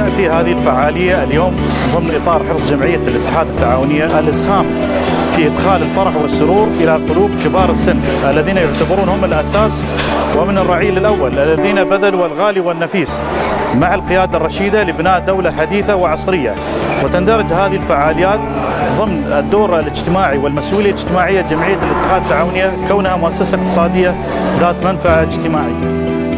تأتي هذه الفعالية اليوم ضمن إطار حرص جمعية الاتحاد التعاونية الإسهام في إدخال الفرح والسرور إلى قلوب كبار السن الذين يعتبرون هم الأساس ومن الرعيل الأول الذين بذلوا الغالي والنفيس مع القيادة الرشيدة لبناء دولة حديثة وعصرية. وتندرج هذه الفعاليات ضمن الدور الاجتماعي والمسؤولية الاجتماعية جمعية الاتحاد التعاونية كونها مؤسسة اقتصادية ذات منفعة اجتماعية.